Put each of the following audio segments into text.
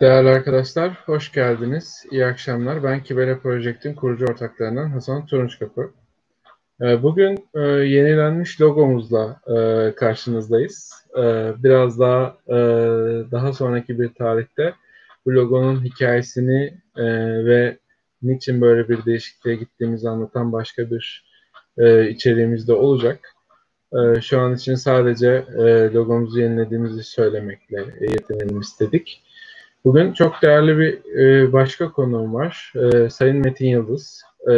Değerli arkadaşlar, hoş geldiniz. İyi akşamlar. Ben Kibele Project'in kurucu ortaklarından Hasan Turunçkapı. Ee, bugün e, yenilenmiş logomuzla e, karşınızdayız. E, biraz daha daha sonraki bir tarihte bu logonun hikayesini ve niçin böyle bir değişikliğe gittiğimizi anlatan başka bir içeriğimiz de olacak. Şu an için sadece logomuzu yenilediğimizi söylemekle yetinelim istedik. Bugün çok değerli bir e, başka konuğum var. E, Sayın Metin Yıldız. E,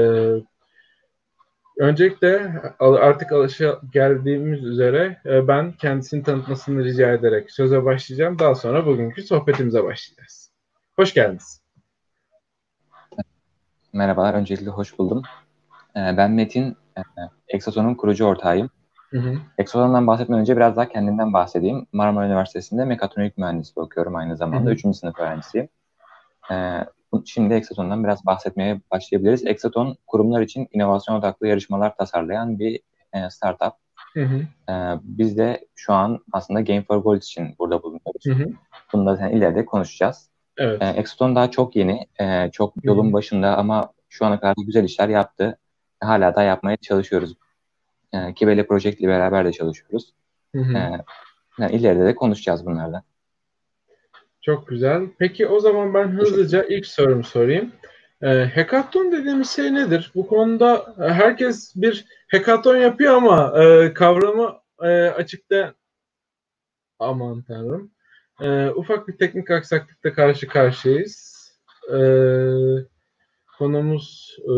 öncelikle artık alışa geldiğimiz üzere e, ben kendisini tanıtmasını rica ederek söze başlayacağım. Daha sonra bugünkü sohbetimize başlayacağız. Hoş geldiniz. Merhabalar, öncelikle hoş buldum. E, ben Metin, e, Exoson'un kurucu ortağıyım. Hı hı. Bahsetmeden önce biraz daha kendimden bahsedeyim. Marmara Üniversitesi'nde mekatronik mühendisliği okuyorum aynı zamanda. Üçüncü sınıf öğrencisiyim. Ee, şimdi Exaton'dan biraz bahsetmeye başlayabiliriz. Exaton, kurumlar için inovasyon odaklı yarışmalar tasarlayan bir e, startup. Hı hı. Ee, biz de şu an aslında Game for Gold için burada bulunuyoruz. Hı hı. Bunu da yani ileride konuşacağız. Evet. Ee, Exaton daha çok yeni, e, çok yolun hı hı. başında ama şu ana kadar güzel işler yaptı. Hala da yapmaya çalışıyoruz e, Kibele Project ile beraber de çalışıyoruz. Hı hı. E, yani ileride de konuşacağız bunlardan. Çok güzel. Peki o zaman ben hızlıca ilk sorumu sorayım. E, hackathon dediğimiz şey nedir? Bu konuda e, herkes bir hackathon yapıyor ama e, kavramı e, açıkta aman tanrım. E, ufak bir teknik aksaklıkta karşı karşıyayız. E, konumuz e,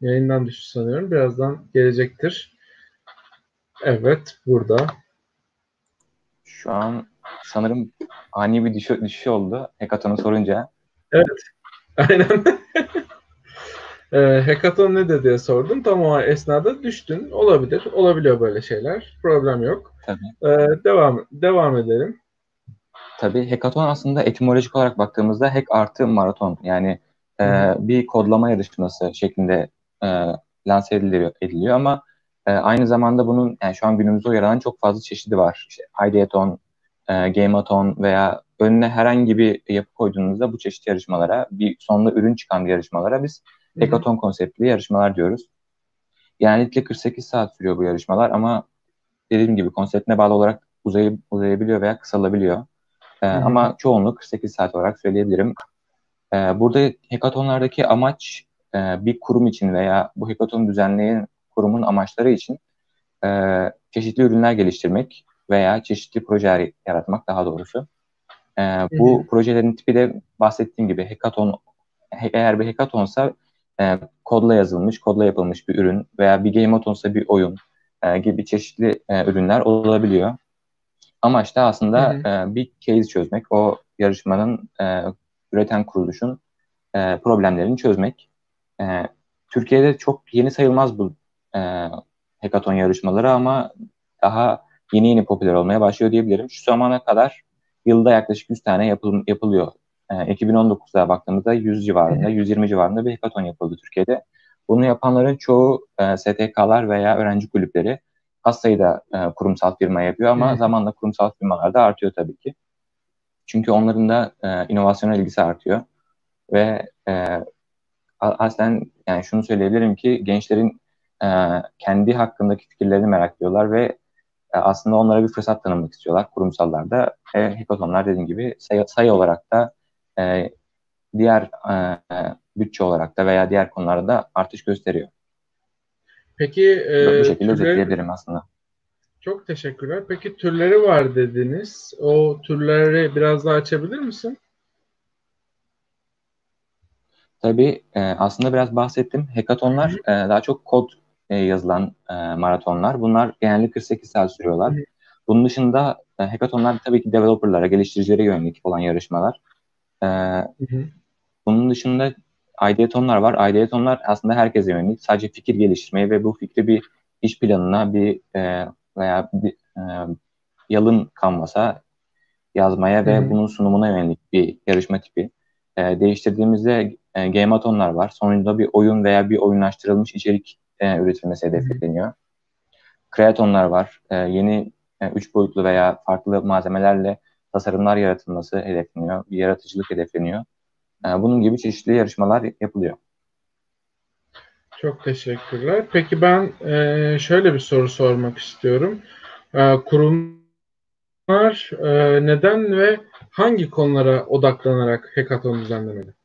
Yayından düştü sanıyorum. Birazdan gelecektir. Evet, burada. Şu an sanırım ani bir düşüş, düşüş oldu. Hekaton'u sorunca. Evet, aynen. e, hekaton ne diye sordum. Tam o esnada düştün. Olabilir. Olabiliyor böyle şeyler. Problem yok. Tabii. E, devam, devam edelim. Tabii hekaton aslında etimolojik olarak baktığımızda hack artı maraton. Yani e, bir kodlama yarışması şeklinde e, lanse ediliyor, ediliyor ama e, aynı zamanda bunun yani şu an günümüzde uyaranan çok fazla çeşidi var. İşte Ideaton, e, Gameathon veya önüne herhangi bir yapı koyduğunuzda bu çeşit yarışmalara, bir sonunda ürün çıkan yarışmalara biz Hackathon konseptli yarışmalar diyoruz. Genellikle 48 saat sürüyor bu yarışmalar ama dediğim gibi konseptine bağlı olarak uzay, uzayabiliyor veya kısalabiliyor. Ee, ama çoğunluk 48 saat olarak söyleyebilirim. Ee, burada hackathonlardaki amaç e, bir kurum için veya bu hackathon düzenleyen kurumun amaçları için e, çeşitli ürünler geliştirmek veya çeşitli projeler yaratmak daha doğrusu. E, bu hı. projelerin tipi de bahsettiğim gibi hackathon eğer bir hackathonsa e, kodla yazılmış, kodla yapılmış bir ürün veya bir gameathonsa bir oyun e, gibi çeşitli e, ürünler olabiliyor. Amaç da aslında. E, bir case çözmek, o yarışmanın e, üreten kuruluşun e, problemlerini çözmek. E, Türkiye'de çok yeni sayılmaz bu e, hackathon yarışmaları ama daha yeni yeni popüler olmaya başlıyor diyebilirim. Şu zamana kadar yılda yaklaşık 100 tane yapıl, yapılıyor. E, 2019'da baktığımızda 100 civarında, 120 civarında bir hackathon yapıldı Türkiye'de. Bunu yapanların çoğu e, STK'lar veya öğrenci kulüpleri az sayıda e, kurumsal firma yapıyor ama zamanla kurumsal firmalar da artıyor tabii ki. Çünkü onların da e, inovasyona ilgisi artıyor ve e, aslen yani şunu söyleyebilirim ki gençlerin e, kendi hakkındaki fikirlerini merak ediyorlar ve e, aslında onlara bir fırsat tanımak istiyorlar kurumsallarda. E, hackathonlar dediğim gibi sayı, sayı olarak da e, diğer e, bütçe olarak da veya diğer konularda da artış gösteriyor. Peki e, bu şekilde türleri, özetleyebilirim aslında. Çok teşekkürler. Peki türleri var dediniz. O türleri biraz daha açabilir misin? Tabii e, aslında biraz bahsettim. Hackathonlar e, daha çok kod e, yazılan e, maratonlar. Bunlar genellikle 48 saat sürüyorlar. Bunun dışında e, hackathonlar tabii ki developerlara, geliştiricilere yönelik olan yarışmalar. E, bunun dışında ideatonlar var. Ideatonlar aslında herkese yönelik. Sadece fikir geliştirmeye ve bu fikri bir iş planına bir e, veya bir e, yalın kanvasa yazmaya ve bunun sunumuna yönelik bir yarışma tipi. E, değiştirdiğimizde e, gameatonlar var. Sonunda bir oyun veya bir oyunlaştırılmış içerik e, üretilmesi hedefleniyor. Kreatonlar var. E, yeni e, üç boyutlu veya farklı malzemelerle tasarımlar yaratılması hedefleniyor, bir yaratıcılık hedefleniyor. E, bunun gibi çeşitli yarışmalar yapılıyor. Çok teşekkürler. Peki ben e, şöyle bir soru sormak istiyorum. E, kurumlar e, neden ve hangi konulara odaklanarak hackathon düzenlemeli?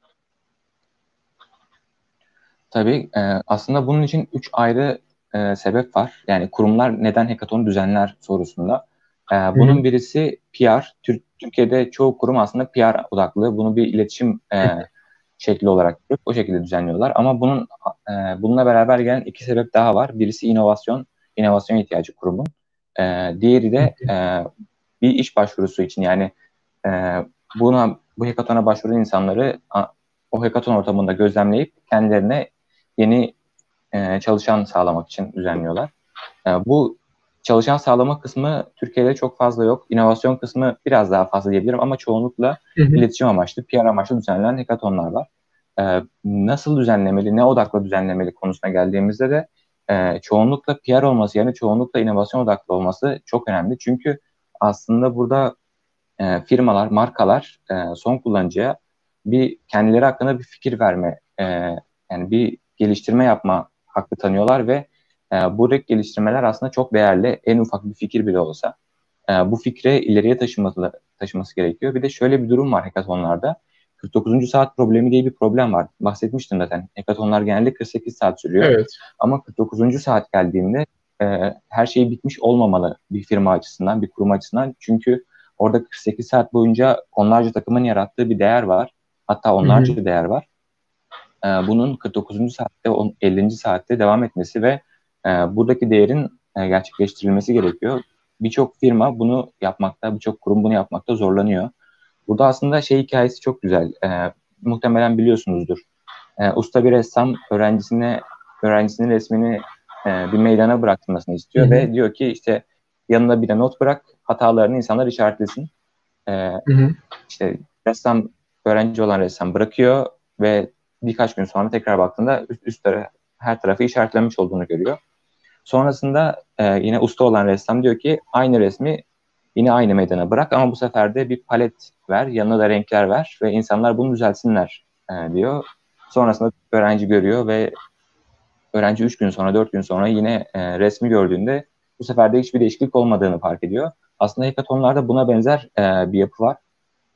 Tabii e, aslında bunun için üç ayrı e, sebep var. Yani kurumlar neden hackathon düzenler sorusunda. E, bunun Hı-hı. birisi PR. Tür- Türkiye'de çoğu kurum aslında PR odaklı. Bunu bir iletişim e, şekli olarak görüp o şekilde düzenliyorlar. Ama bunun e, bununla beraber gelen iki sebep daha var. Birisi inovasyon, inovasyon ihtiyacı kurumun. E, diğeri de e, bir iş başvurusu için yani e, buna bu hekatona başvuran insanları o hekaton ortamında gözlemleyip kendilerine yeni e, çalışan sağlamak için düzenliyorlar. E, bu çalışan sağlama kısmı Türkiye'de çok fazla yok. İnovasyon kısmı biraz daha fazla diyebilirim ama çoğunlukla hı hı. iletişim amaçlı, PR amaçlı düzenlenen hekatonlar var. E, nasıl düzenlemeli, ne odaklı düzenlemeli konusuna geldiğimizde de e, çoğunlukla PR olması yani çoğunlukla inovasyon odaklı olması çok önemli. Çünkü aslında burada e, firmalar, markalar e, son kullanıcıya bir kendileri hakkında bir fikir verme, e, yani bir geliştirme yapma hakkı tanıyorlar ve e, buradaki geliştirmeler aslında çok değerli. En ufak bir fikir bile olsa e, bu fikre ileriye taşıması, taşıması gerekiyor. Bir de şöyle bir durum var hackathonlarda. 49. saat problemi diye bir problem var. Bahsetmiştim zaten. Hackathonlar genelde 48 saat sürüyor. Evet. Ama 49. saat geldiğinde e, her şey bitmiş olmamalı bir firma açısından, bir kurum açısından. Çünkü orada 48 saat boyunca onlarca takımın yarattığı bir değer var. Hatta onlarca Hı-hı. değer var. E, bunun 49. saatte, 50. saatte devam etmesi ve e, buradaki değerin e, gerçekleştirilmesi gerekiyor. Birçok firma bunu yapmakta, birçok kurum bunu yapmakta zorlanıyor. Burada aslında şey hikayesi çok güzel. E, muhtemelen biliyorsunuzdur. E, usta bir ressam öğrencisine öğrencisinin resmini e, bir meydana bıraktırmasını istiyor Hı-hı. ve diyor ki işte yanına bir de not bırak, hatalarını insanlar işaretlesin. E, Hı-hı. işte ressam öğrenci olan ressam bırakıyor ve birkaç gün sonra tekrar baktığında üst, üst tarafı, her tarafı işaretlenmiş olduğunu görüyor. Sonrasında e, yine usta olan ressam diyor ki aynı resmi yine aynı meydana bırak ama bu sefer de bir palet ver, yanına da renkler ver ve insanlar bunu düzelsinler e, diyor. Sonrasında öğrenci görüyor ve öğrenci 3 gün sonra, 4 gün sonra yine e, resmi gördüğünde bu sefer de hiçbir değişiklik olmadığını fark ediyor. Aslında hekatonlarda buna benzer e, bir yapı var.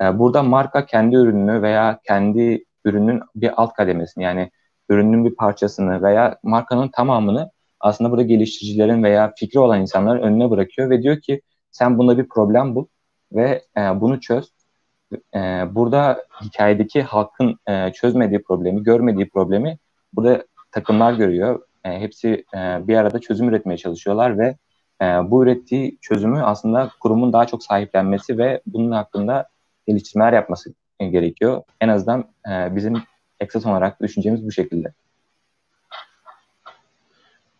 E, burada marka kendi ürününü veya kendi ürünün bir alt kademesini yani ürünün bir parçasını veya markanın tamamını aslında burada geliştiricilerin veya fikri olan insanların önüne bırakıyor ve diyor ki sen bunda bir problem bul ve e, bunu çöz. E, burada hikayedeki halkın e, çözmediği problemi, görmediği problemi burada takımlar görüyor. E, hepsi e, bir arada çözüm üretmeye çalışıyorlar ve e, bu ürettiği çözümü aslında kurumun daha çok sahiplenmesi ve bunun hakkında geliştirmeler yapması gerekiyor. En azından e, bizim Exaton olarak düşüncemiz bu şekilde.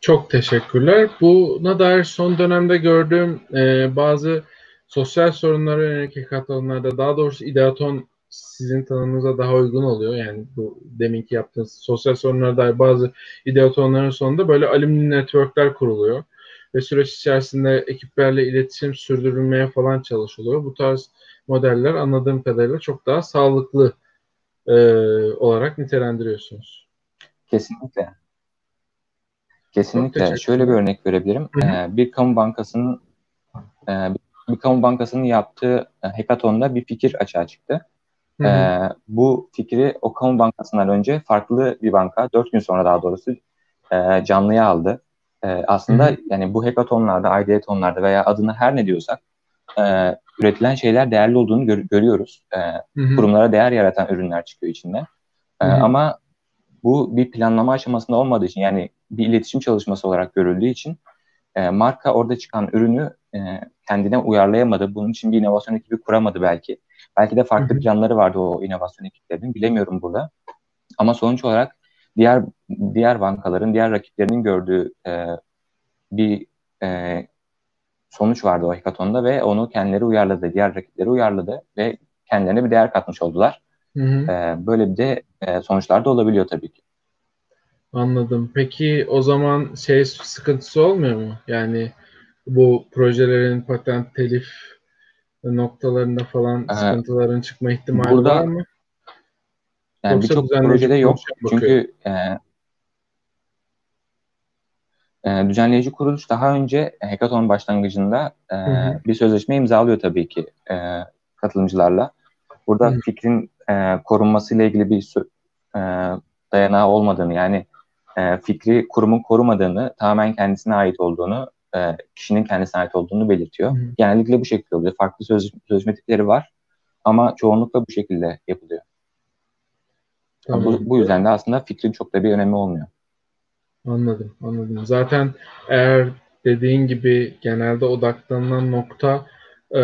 Çok teşekkürler. Buna dair son dönemde gördüğüm e, bazı sosyal sorunlara yönelik hekatonlarda daha doğrusu ideaton sizin tanımınıza daha uygun oluyor. Yani bu deminki yaptığınız sosyal sorunlara dair bazı ideatonların sonunda böyle alumni networkler kuruluyor. Ve süreç içerisinde ekiplerle iletişim sürdürülmeye falan çalışılıyor. Bu tarz modeller anladığım kadarıyla çok daha sağlıklı e, olarak nitelendiriyorsunuz. Kesinlikle. Kesinlikle. Şöyle bir örnek verebilirim. Ee, bir kamu bankasının e, bir kamu bankasının yaptığı e, hackathon'da bir fikir açığa çıktı. Hı hı. Ee, bu fikri o kamu bankasından önce farklı bir banka, dört gün sonra daha doğrusu e, canlıya aldı. E, aslında hı hı. yani bu hackathonlarda, ideathonlarda veya adını her ne diyorsak e, üretilen şeyler değerli olduğunu gör, görüyoruz. E, hı hı. Kurumlara değer yaratan ürünler çıkıyor içinden. E, ama bu bir planlama aşamasında olmadığı için yani bir iletişim çalışması olarak görüldüğü için e, marka orada çıkan ürünü e, kendine uyarlayamadı. Bunun için bir inovasyon ekibi kuramadı belki. Belki de farklı Hı-hı. planları vardı o inovasyon ekiplerinin. Bilemiyorum burada. Ama sonuç olarak diğer diğer bankaların, diğer rakiplerinin gördüğü e, bir e, sonuç vardı o hackathon'da ve onu kendileri uyarladı, diğer rakipleri uyarladı ve kendilerine bir değer katmış oldular. Hı hı. E, böyle bir de e, sonuçlar da olabiliyor tabii ki. Anladım. Peki o zaman şey sıkıntısı olmuyor mu? Yani bu projelerin patent telif noktalarında falan ee, sıkıntıların çıkma ihtimali burada, var mı? Yani birçok projede yok. Çünkü e, e, düzenleyici kuruluş daha önce hackathon başlangıcında e, hı hı. bir sözleşme imzalıyor tabii ki e, katılımcılarla. Burada hı. fikrin e, korunmasıyla ilgili bir e, dayanağı olmadığını yani e, fikri kurumun korumadığını, tamamen kendisine ait olduğunu, e, kişinin kendisine ait olduğunu belirtiyor. Hı. Genellikle bu şekilde oluyor. Farklı söz, sözleşme tipleri var ama çoğunlukla bu şekilde yapılıyor. Bu, bu yüzden de aslında fikrin çok da bir önemi olmuyor. Anladım, anladım. Zaten eğer dediğin gibi genelde odaklanılan nokta e,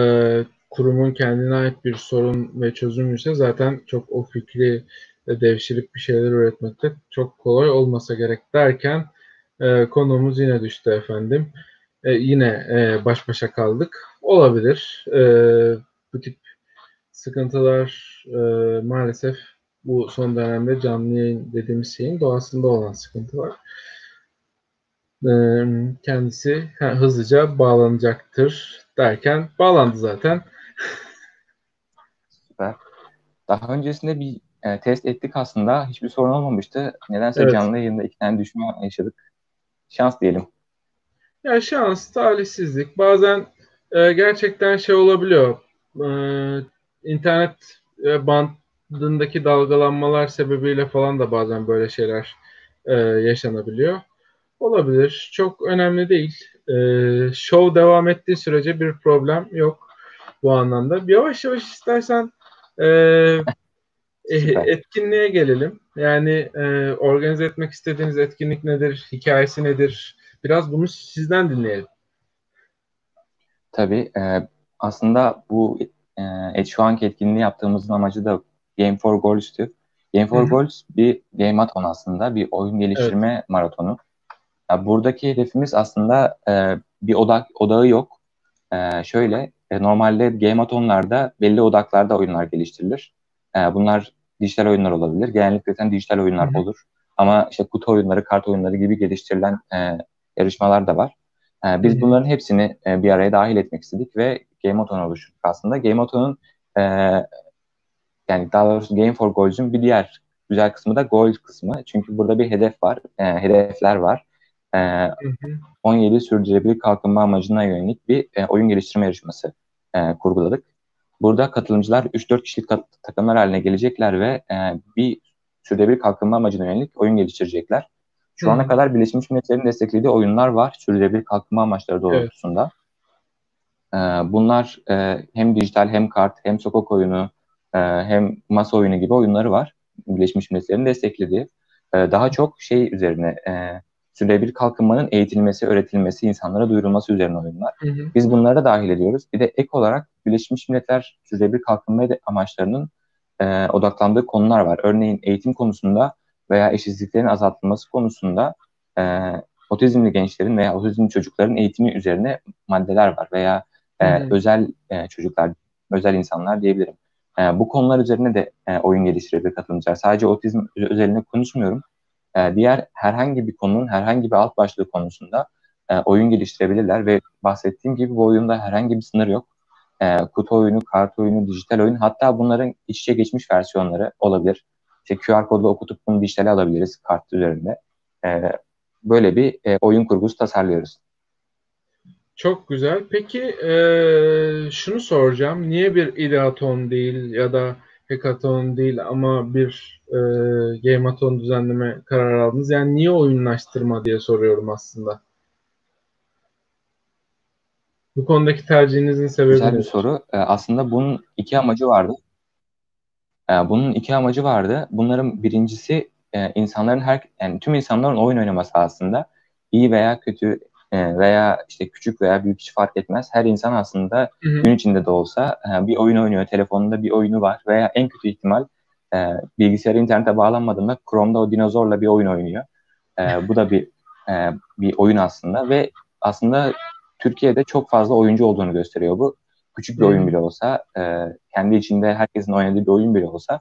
kurumun kendine ait bir sorun ve çözüm ise zaten çok o fikri devşirip bir şeyler üretmekte çok kolay olmasa gerek derken e, konuğumuz yine düştü efendim. E, yine e, baş başa kaldık. Olabilir. E, bu tip sıkıntılar e, maalesef bu son dönemde canlı yayın dediğimiz şeyin doğasında olan sıkıntılar. Kendisi hızlıca bağlanacaktır derken bağlandı zaten. Süper. Daha öncesinde bir e, test ettik aslında. Hiçbir sorun olmamıştı. Nedense evet. canlı yayında iki tane düşme yaşadık. Şans diyelim. Ya şans, talihsizlik. Bazen e, gerçekten şey olabiliyor. E, internet e, bandındaki dalgalanmalar sebebiyle falan da bazen böyle şeyler e, yaşanabiliyor. Olabilir. Çok önemli değil. E, show devam ettiği sürece bir problem yok bu anlamda. Yavaş yavaş istersen e, Süper. etkinliğe gelelim. Yani e, organize etmek istediğiniz etkinlik nedir? Hikayesi nedir? Biraz bunu sizden dinleyelim. Tabii. E, aslında bu e, şu anki etkinliği yaptığımızın amacı da Game for Goals'tü. Game for. Goals bir game aslında. Bir oyun geliştirme evet. maratonu. Ya buradaki hedefimiz aslında e, bir odak odağı yok. E, şöyle e, normalde game atonlarda belli odaklarda oyunlar geliştirilir. E, bunlar dijital oyunlar olabilir. Genellikle zaten dijital oyunlar Hı-hı. olur. Ama işte kutu oyunları, kart oyunları gibi geliştirilen e, yarışmalar da var. E, biz Hı-hı. bunların hepsini e, bir araya dahil etmek istedik ve Game Auton oluşturduk aslında. Game Auton'un e, yani daha doğrusu Game for Goals'un bir diğer güzel kısmı da goal kısmı. Çünkü burada bir hedef var, e, hedefler var. E, hı 17 sürdürülebilir kalkınma amacına yönelik bir e, oyun geliştirme yarışması e, kurguladık. Burada katılımcılar 3-4 kişilik takımlar haline gelecekler ve e, bir sürdürülebilir kalkınma amacına yönelik oyun geliştirecekler. Şu Hı. ana kadar Birleşmiş Milletler'in desteklediği oyunlar var sürdürülebilir kalkınma amaçları doğrultusunda. Evet. E, bunlar e, hem dijital hem kart hem sokak oyunu e, hem masa oyunu gibi oyunları var. Birleşmiş Milletler'in desteklediği. E, daha çok şey üzerine e, sürdürülebilir kalkınmanın eğitilmesi, öğretilmesi, insanlara duyurulması üzerine oyunlar. Hı hı. Biz bunları da dahil ediyoruz. Bir de ek olarak Birleşmiş Milletler sürdürülebilir kalkınma amaçlarının e, odaklandığı konular var. Örneğin eğitim konusunda veya eşitsizliklerin azaltılması konusunda e, otizmli gençlerin veya otizmli çocukların eğitimi üzerine maddeler var veya e, hmm. özel e, çocuklar, özel insanlar diyebilirim. E, bu konular üzerine de e, oyun geliştirebilir katılımcılar. Sadece otizm özelinde konuşmuyorum. E, diğer herhangi bir konunun herhangi bir alt başlığı konusunda e, oyun geliştirebilirler ve bahsettiğim gibi bu oyunda herhangi bir sınır yok e, kutu oyunu, kart oyunu, dijital oyun hatta bunların iç içe geçmiş versiyonları olabilir. İşte QR kodla okutup bunu dijitale alabiliriz kart üzerinde. E, böyle bir e, oyun kurgusu tasarlıyoruz. Çok güzel. Peki e, şunu soracağım. Niye bir ideaton değil ya da hackathon değil ama bir e, gameathon düzenleme karar aldınız? Yani niye oyunlaştırma diye soruyorum aslında. Bu konudaki tercihinizin sebebi Güzel bir soru. Ee, aslında bunun iki amacı vardı. Ee, bunun iki amacı vardı. Bunların birincisi e, insanların her yani tüm insanların oyun oynaması aslında iyi veya kötü veya işte küçük veya büyük hiç fark etmez. Her insan aslında hı hı. gün içinde de olsa e, bir oyun oynuyor. Telefonunda bir oyunu var veya en kötü ihtimal e, bilgisayarı internete bağlanmadığında Chrome'da o dinozorla bir oyun oynuyor. E, bu da bir e, bir oyun aslında ve aslında Türkiye'de çok fazla oyuncu olduğunu gösteriyor bu. Küçük bir oyun bile olsa, e, kendi içinde herkesin oynadığı bir oyun bile olsa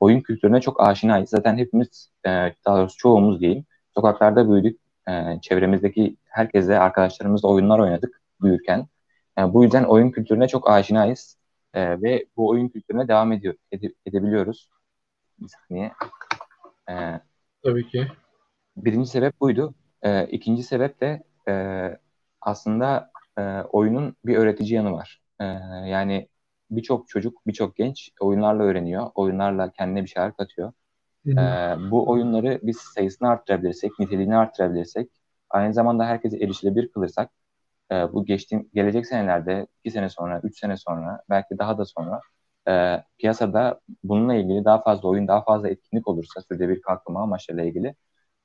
oyun kültürüne çok aşinayız. Zaten hepimiz, e, daha doğrusu çoğumuz diyeyim, sokaklarda büyüdük. E, çevremizdeki herkesle, arkadaşlarımızla oyunlar oynadık büyürken. Yani bu yüzden oyun kültürüne çok aşinayız e, ve bu oyun kültürüne devam ediyor ede, edebiliyoruz. Bir saniye. E, Tabii ki. Birinci sebep buydu. E, ikinci sebep de e, aslında e, oyunun bir öğretici yanı var. E, yani birçok çocuk, birçok genç oyunlarla öğreniyor. Oyunlarla kendine bir şeyler katıyor. E, bu oyunları biz sayısını arttırabilirsek, niteliğini arttırabilirsek, aynı zamanda herkese erişilebilir kılırsak, e, bu geçtiğim gelecek senelerde, iki sene sonra, üç sene sonra, belki daha da sonra e, piyasada bununla ilgili daha fazla oyun, daha fazla etkinlik olursa sürdürülebilir kalkınma amaçlarıyla ilgili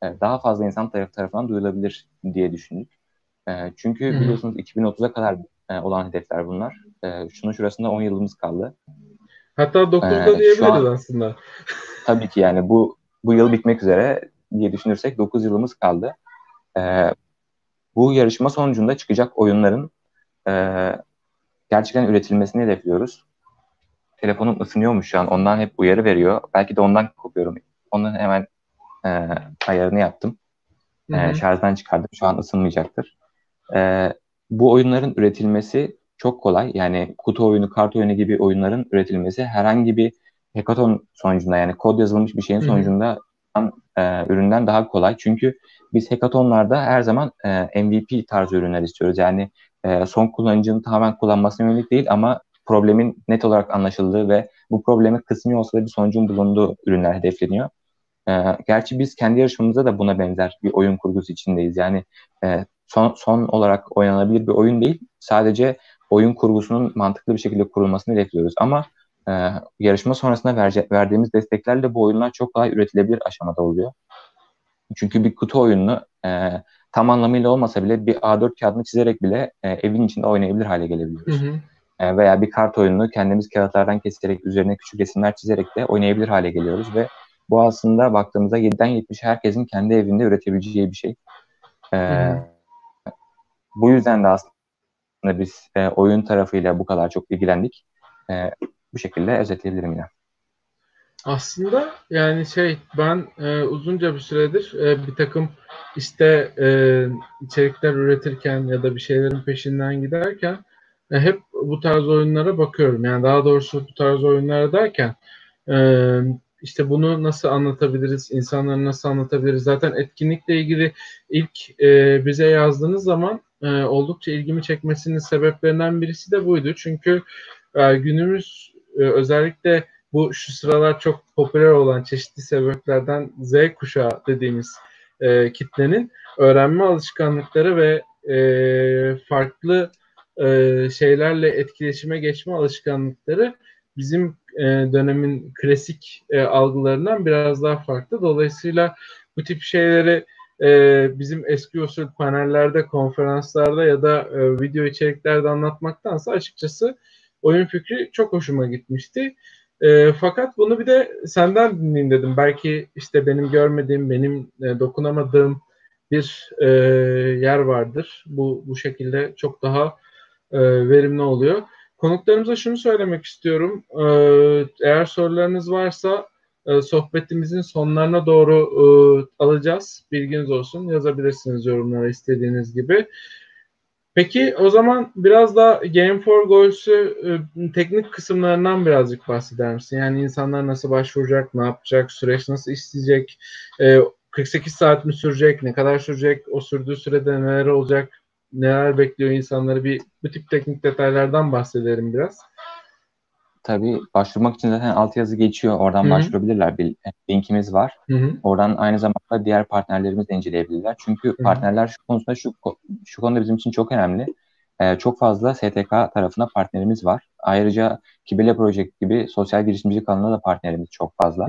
e, daha fazla insan taraf tarafından duyulabilir diye düşündük. E, çünkü hmm. biliyorsunuz 2030'a kadar e, olan hedefler bunlar. E, şunun şurasında 10 yılımız kaldı. Hatta 9'da e, diyebiliriz an, aslında. tabii ki yani bu bu yıl bitmek üzere diye düşünürsek 9 yılımız kaldı. E, bu yarışma sonucunda çıkacak oyunların e, gerçekten üretilmesini hedefliyoruz. Telefonum ısınıyormuş şu an. Ondan hep uyarı veriyor. Belki de ondan kopuyorum. Onun hemen e, ayarını yaptım. E, şarjdan çıkardım. Şu an ısınmayacaktır. E, bu oyunların üretilmesi çok kolay. Yani kutu oyunu, kart oyunu gibi oyunların üretilmesi herhangi bir hackathon sonucunda yani kod yazılmış bir şeyin sonucunda e, üründen daha kolay. Çünkü biz hackathonlarda her zaman e, MVP tarzı ürünler istiyoruz. Yani e, son kullanıcının tamamen kullanmasına yönelik değil ama problemin net olarak anlaşıldığı ve bu problemi kısmi olsa da bir sonucun bulunduğu ürünler hedefleniyor. E, gerçi biz kendi yarışmamızda da buna benzer bir oyun kurgusu içindeyiz. Yani e, son, son olarak oynanabilir bir oyun değil. Sadece oyun kurgusunun mantıklı bir şekilde kurulmasını hedefliyoruz. Ama e, yarışma sonrasında verce, verdiğimiz desteklerle bu oyunlar çok kolay üretilebilir aşamada oluyor. Çünkü bir kutu oyununu e, tam anlamıyla olmasa bile bir A4 kağıdını çizerek bile e, evin içinde oynayabilir hale gelebiliyoruz. Hı hı. E, veya bir kart oyununu kendimiz kağıtlardan keserek üzerine küçük resimler çizerek de oynayabilir hale geliyoruz ve bu aslında baktığımızda 7'den 70'e herkesin kendi evinde üretebileceği bir şey. E, hı hı. Bu yüzden de aslında biz e, oyun tarafıyla bu kadar çok ilgilendik. E, bu şekilde özetleyebilirim yine. Aslında yani şey ben e, uzunca bir süredir e, bir takım işte e, içerikler üretirken ya da bir şeylerin peşinden giderken e, hep bu tarz oyunlara bakıyorum. Yani daha doğrusu bu tarz oyunlara derken e, işte bunu nasıl anlatabiliriz, insanlara nasıl anlatabiliriz. Zaten etkinlikle ilgili ilk e, bize yazdığınız zaman e, oldukça ilgimi çekmesinin sebeplerinden birisi de buydu. Çünkü e, günümüz e, özellikle bu şu sıralar çok popüler olan çeşitli sebeplerden Z kuşağı dediğimiz e, kitlenin öğrenme alışkanlıkları ve e, farklı e, şeylerle etkileşime geçme alışkanlıkları bizim e, dönemin klasik e, algılarından biraz daha farklı. Dolayısıyla bu tip şeyleri e, bizim eski usul panellerde, konferanslarda ya da e, video içeriklerde anlatmaktansa açıkçası oyun fikri çok hoşuma gitmişti. E, fakat bunu bir de senden dinleyeyim dedim. Belki işte benim görmediğim, benim e, dokunamadığım bir e, yer vardır. Bu bu şekilde çok daha e, verimli oluyor. Konuklarımıza şunu söylemek istiyorum. E, eğer sorularınız varsa e, sohbetimizin sonlarına doğru e, alacağız. Bilginiz olsun. Yazabilirsiniz yorumlara istediğiniz gibi. Peki o zaman biraz da Game for Goals'ü e, teknik kısımlarından birazcık bahseder misin? Yani insanlar nasıl başvuracak, ne yapacak, süreç nasıl işleyecek, e, 48 saat mi sürecek, ne kadar sürecek, o sürdüğü sürede neler olacak, neler bekliyor insanları bir bu tip teknik detaylardan bahsedelim biraz. Tabii başvurmak için zaten altyazı geçiyor. Oradan Hı-hı. başvurabilirler. Bir linkimiz var. Hı-hı. Oradan aynı zamanda diğer partnerlerimiz de inceleyebilirler. Çünkü Hı-hı. partnerler şu konusunda şu şu konuda bizim için çok önemli. Ee, çok fazla STK tarafına partnerimiz var. Ayrıca Kibele Project gibi sosyal girişimcilik alanında da partnerimiz çok fazla.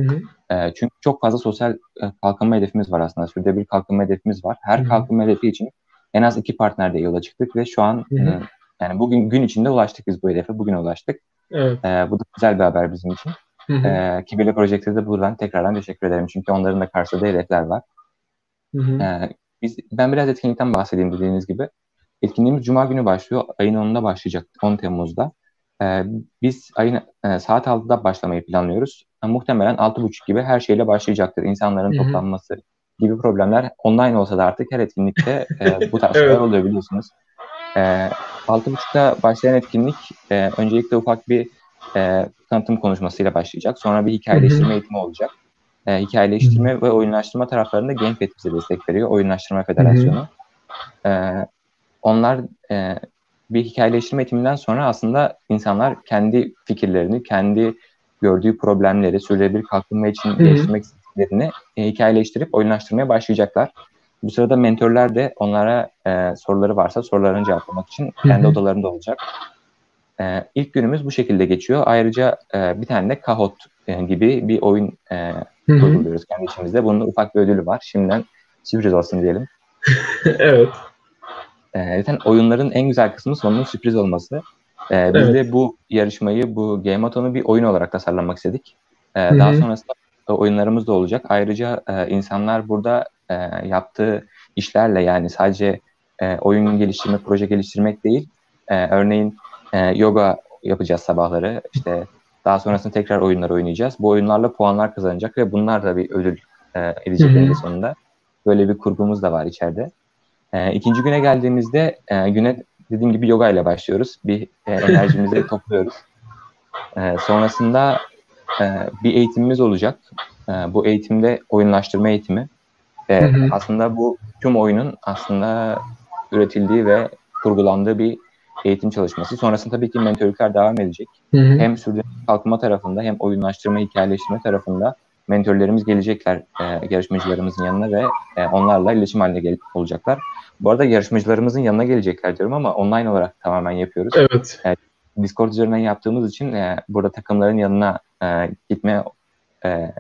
Ee, çünkü çok fazla sosyal e, kalkınma hedefimiz var aslında. Sürdürülebilir kalkınma hedefimiz var. Her Hı-hı. kalkınma hedefi için en az iki partnerde yola çıktık ve şu an e, yani bugün gün içinde ulaştık biz bu hedefe. Bugün ulaştık. Evet. E, bu da güzel bir haber bizim için. Hı hı. E, Kibele Project'e de buradan tekrardan teşekkür ederim. Çünkü onların da karşıladığı hedefler var. Hı hı. E, biz, ben biraz etkinlikten bahsedeyim dediğiniz gibi. Etkinliğimiz Cuma günü başlıyor. Ayın 10'unda başlayacak. 10 Temmuz'da. E, biz ayın e, saat 6'da başlamayı planlıyoruz. E, muhtemelen 6.30 gibi her şeyle başlayacaktır. İnsanların hı hı. toplanması gibi problemler online olsa da artık her etkinlikte e, bu tarz şeyler evet. oluyor biliyorsunuz. E, 6.30'da başlayan etkinlik e, öncelikle ufak bir e, tanıtım konuşmasıyla başlayacak. Sonra bir hikayeleştirme eğitimi olacak. E, hikayeleştirme Hı-hı. ve oyunlaştırma taraflarında GameFed bize destek veriyor. Oyunlaştırma Federasyonu. E, onlar e, bir hikayeleştirme eğitiminden sonra aslında insanlar kendi fikirlerini, kendi gördüğü problemleri, sürdürülebilir kalkınma için Hı-hı. geliştirmek istediklerini e, hikayeleştirip oyunlaştırmaya başlayacaklar. Bu sırada mentorlar de onlara e, soruları varsa sorularını cevaplamak için kendi odalarında olacak. E, ilk günümüz bu şekilde geçiyor. Ayrıca e, bir tane de Kahoot e, gibi bir oyun e, uyguluyoruz kendi içimizde. Bunun ufak bir ödülü var. Şimdiden sürpriz olsun diyelim. evet. E, zaten oyunların en güzel kısmı sonunun sürpriz olması. E, biz evet. de bu yarışmayı, bu Game Aton'u bir oyun olarak tasarlamak istedik. E, daha sonrasında oyunlarımız da olacak. Ayrıca e, insanlar burada e, yaptığı işlerle yani sadece e, oyun geliştirmek, proje geliştirmek değil. E, örneğin e, yoga yapacağız sabahları. İşte daha sonrasında tekrar oyunlar oynayacağız. Bu oyunlarla puanlar kazanacak ve bunlar da bir ödül e, edecek en sonunda. Böyle bir kurgumuz da var içeride. E, ikinci güne geldiğimizde e, güne dediğim gibi yoga ile başlıyoruz. Bir e, enerjimizi topluyoruz. E, sonrasında e, bir eğitimimiz olacak. E, bu eğitimde oyunlaştırma eğitimi. E, hı hı. Aslında bu tüm oyunun aslında üretildiği ve kurgulandığı bir eğitim çalışması. Sonrasında tabii ki mentörlükler devam edecek. Hı hı. Hem sürdürülebilir kalkınma tarafında hem oyunlaştırma, hikayeleştirme tarafında mentörlerimiz gelecekler e, yarışmacılarımızın yanına ve e, onlarla iletişim halinde gel- olacaklar. Bu arada yarışmacılarımızın yanına gelecekler diyorum ama online olarak tamamen yapıyoruz. Evet. E, Discord üzerinden yaptığımız için e, burada takımların yanına e, gitme e,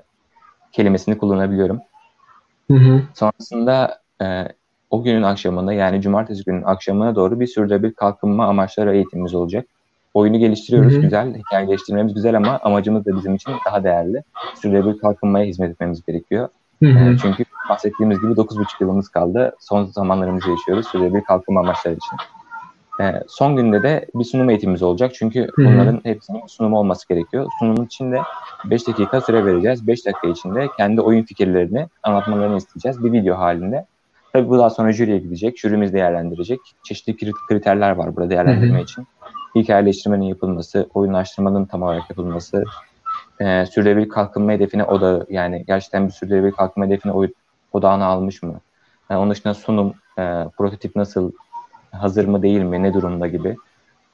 kelimesini kullanabiliyorum. Hı hı. Sonrasında e, o günün akşamında yani cumartesi günün akşamına doğru bir sürdürülebilir kalkınma amaçları eğitimimiz olacak. Oyunu geliştiriyoruz hı hı. güzel, hikaye geliştirmemiz güzel ama amacımız da bizim için daha değerli. Sürdürülebilir kalkınmaya hizmet etmemiz gerekiyor. Hı hı. E, çünkü bahsettiğimiz gibi 9,5 yılımız kaldı. Son zamanlarımızı yaşıyoruz sürdürülebilir kalkınma amaçları için. E, son günde de bir sunum eğitimimiz olacak. Çünkü Hı-hı. bunların hepsinin sunumu olması gerekiyor. Sunumun için de 5 dakika süre vereceğiz. 5 dakika içinde kendi oyun fikirlerini anlatmalarını isteyeceğiz bir video halinde. Tabii bu daha sonra jüriye gidecek. Jürimiz değerlendirecek. Çeşitli kriterler var burada değerlendirme Hı-hı. için. Hikayeleştirmenin yapılması, oyunlaştırmanın tam olarak yapılması, e, sürdürülebilir kalkınma hedefine odağı yani gerçekten bir sürdürülebilir kalkınma hedefine odağını almış mı? Yani onun dışında sunum, e, prototip nasıl, hazır mı değil mi, ne durumda gibi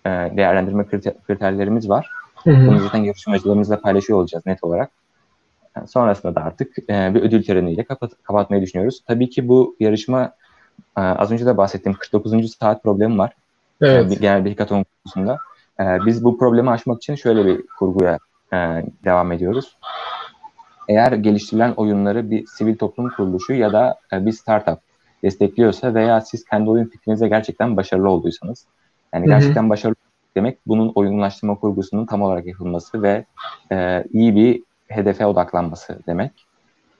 e, değerlendirme kriter, kriterlerimiz var. Bunu zaten yarışmacılarımızla paylaşıyor olacağız net olarak. Yani sonrasında da artık e, bir ödül töreniyle kapat, kapatmayı düşünüyoruz. Tabii ki bu yarışma e, az önce de bahsettiğim 49. saat problemi var. Evet. Yani genel bir hackathon konusunda. E, biz bu problemi aşmak için şöyle bir kurguya e, devam ediyoruz. Eğer geliştirilen oyunları bir sivil toplum kuruluşu ya da e, bir startup destekliyorsa veya siz kendi oyun fikrinize gerçekten başarılı olduysanız yani gerçekten Hı-hı. başarılı demek bunun oyunlaştırma kurgusunun tam olarak yapılması ve e, iyi bir hedefe odaklanması demek.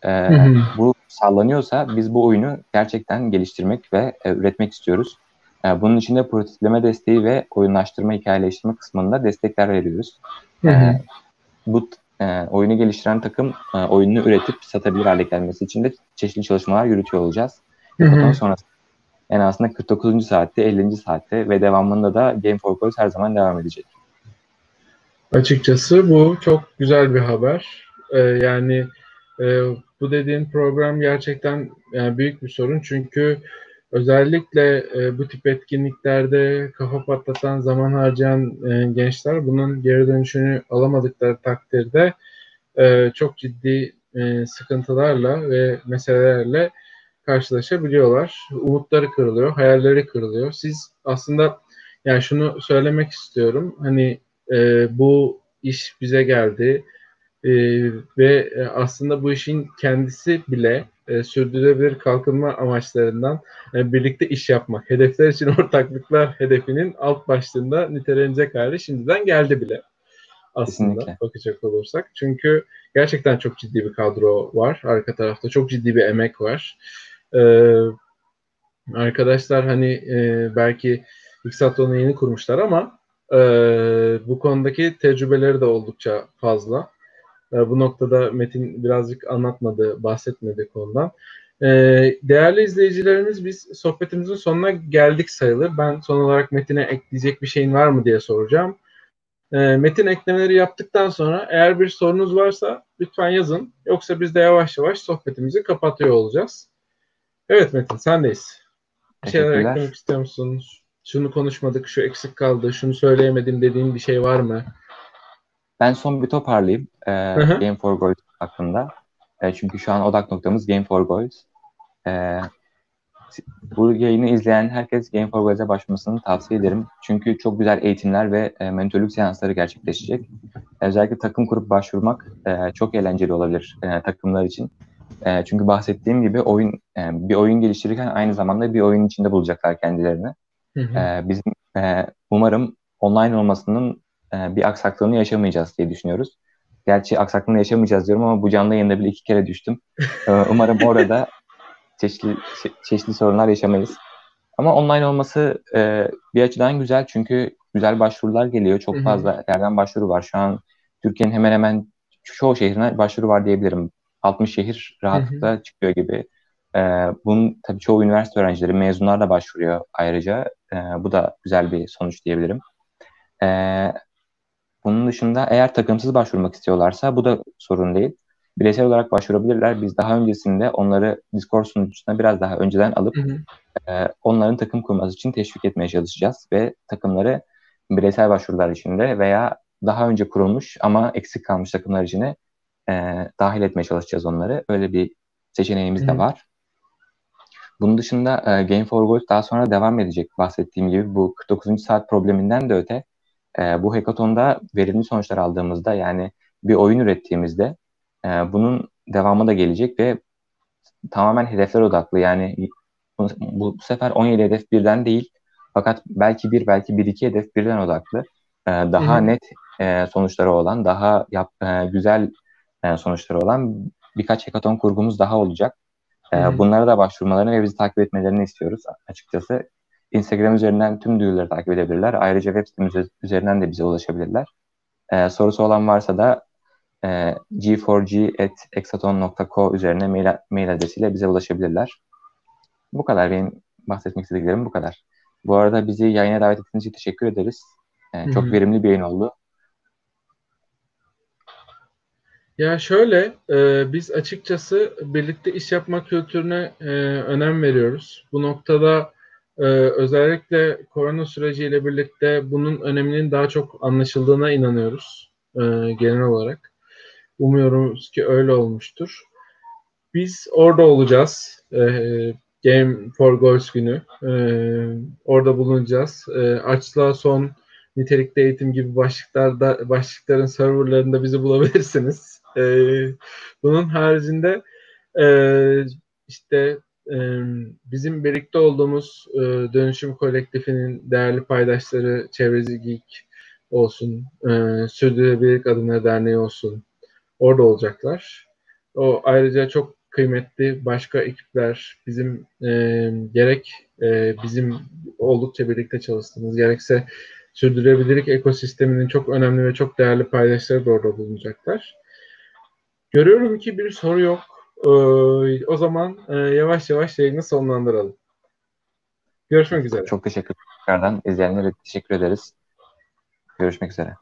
E, bu sağlanıyorsa biz bu oyunu gerçekten geliştirmek ve e, üretmek istiyoruz. E, bunun için de prototipleme desteği ve oyunlaştırma, hikayeleştirme kısmında destekler veriyoruz. E, bu e, oyunu geliştiren takım e, oyununu üretip satabilir hale gelmesi için de çeşitli çalışmalar yürütüyor olacağız. Ondan sonra en aslında 49. saatte, 50. saatte ve devamında da Game for Goals her zaman devam edecek. Açıkçası bu çok güzel bir haber. Ee, yani e, bu dediğin program gerçekten yani büyük bir sorun çünkü özellikle e, bu tip etkinliklerde kafa patlatan, zaman harcayan e, gençler bunun geri dönüşünü alamadıkları takdirde e, çok ciddi e, sıkıntılarla ve meselelerle karşılaşabiliyorlar. Umutları kırılıyor, hayalleri kırılıyor. Siz aslında yani şunu söylemek istiyorum. Hani e, bu iş bize geldi e, ve e, aslında bu işin kendisi bile e, sürdürülebilir kalkınma amaçlarından e, birlikte iş yapmak, hedefler için ortaklıklar hedefinin alt başlığında nitelenecek hali şimdiden geldi bile aslında Kesinlikle. bakacak olursak. Çünkü gerçekten çok ciddi bir kadro var arka tarafta. Çok ciddi bir emek var. Ee, arkadaşlar hani e, belki Xatron'u yeni kurmuşlar ama e, bu konudaki tecrübeleri de oldukça fazla. E, bu noktada Metin birazcık anlatmadı, bahsetmedi konudan. E, değerli izleyicilerimiz biz sohbetimizin sonuna geldik sayılır. Ben son olarak Metin'e ekleyecek bir şeyin var mı diye soracağım. E, metin eklemeleri yaptıktan sonra eğer bir sorunuz varsa lütfen yazın. Yoksa biz de yavaş yavaş sohbetimizi kapatıyor olacağız. Evet Metin sendeyiz. Bir şeyler eklemek istiyor musun? Şunu konuşmadık, şu eksik kaldı, şunu söyleyemedim dediğin bir şey var mı? Ben son bir toparlayayım e, Game for Gold hakkında. E, çünkü şu an odak noktamız Game for Gold. E, bu yayını izleyen herkes Game for Gold'e başvurmasını tavsiye ederim. Çünkü çok güzel eğitimler ve e, mentörlük seansları gerçekleşecek. Özellikle takım kurup başvurmak e, çok eğlenceli olabilir e, takımlar için. E, çünkü bahsettiğim gibi oyun e, bir oyun geliştirirken aynı zamanda bir oyun içinde bulacaklar kendilerini. Hı hı. E, bizim e, umarım online olmasının e, bir aksaklığını yaşamayacağız diye düşünüyoruz. Gerçi aksaklığını yaşamayacağız diyorum ama bu canlı yayında bile iki kere düştüm. E, umarım orada çeşitli çeşitli sorunlar yaşamayız. Ama online olması e, bir açıdan güzel çünkü güzel başvurular geliyor. Çok fazla yerden başvuru var. Şu an Türkiye'nin hemen hemen çoğu şehrine başvuru var diyebilirim. 60 şehir rahatlıkla Hı-hı. çıkıyor gibi. E, bunun tabii çoğu üniversite öğrencileri, mezunlar da başvuruyor ayrıca. E, bu da güzel bir sonuç diyebilirim. E, bunun dışında eğer takımsız başvurmak istiyorlarsa bu da sorun değil. Bireysel olarak başvurabilirler. Biz daha öncesinde onları Discord sunucusuna biraz daha önceden alıp hı hı. E, onların takım kurması için teşvik etmeye çalışacağız ve takımları bireysel başvurular içinde veya daha önce kurulmuş ama eksik kalmış takımlar içine e, dahil etmeye çalışacağız onları. Öyle bir seçeneğimiz de var. Bunun dışında e, Game for Gold daha sonra devam edecek bahsettiğim gibi bu 49. saat probleminden de öte e, bu hackathon'da verimli sonuçlar aldığımızda yani bir oyun ürettiğimizde e, bunun devamı da gelecek ve tamamen hedefler odaklı yani bu, bu, bu sefer 17 hedef birden değil fakat belki bir belki bir iki hedef birden odaklı e, daha Hı-hı. net e, sonuçları olan daha yap, e, güzel e, sonuçları olan birkaç hackathon kurgumuz daha olacak. E, bunlara da başvurmalarını ve bizi takip etmelerini istiyoruz açıkçası. Instagram üzerinden tüm duyuruları takip edebilirler. Ayrıca web sitemiz üzerinden de bize ulaşabilirler. E, sorusu olan varsa da e, g4g.exaton.co üzerine mail, mail adresiyle bize ulaşabilirler. Bu kadar benim bahsetmek istediklerim bu kadar. Bu arada bizi yayına davet ettiğiniz için teşekkür ederiz. E, çok verimli bir yayın oldu. Ya şöyle, e, biz açıkçası birlikte iş yapma kültürüne e, önem veriyoruz. Bu noktada e, özellikle korona süreciyle birlikte bunun öneminin daha çok anlaşıldığına inanıyoruz e, genel olarak. Umuyoruz ki öyle olmuştur. Biz orada olacağız. E, Game for Goals günü. E, orada bulunacağız. E, açlığa son nitelikli eğitim gibi başlıklarda başlıkların serverlarında bizi bulabilirsiniz. E, bunun haricinde e, işte e, bizim birlikte olduğumuz e, dönüşüm kolektifinin değerli paydaşları Çevreci Geek olsun, e, Sürdürülebilirlik Adına Derneği olsun orada olacaklar. O ayrıca çok kıymetli başka ekipler bizim e, gerek e, bizim oldukça birlikte çalıştığımız gerekse sürdürülebilirlik ekosisteminin çok önemli ve çok değerli paydaşları da orada bulunacaklar. Görüyorum ki bir soru yok. Ee, o zaman e, yavaş yavaş yayını sonlandıralım. Görüşmek üzere. Çok teşekkür ederim. İzleyenlere teşekkür ederiz. Görüşmek üzere.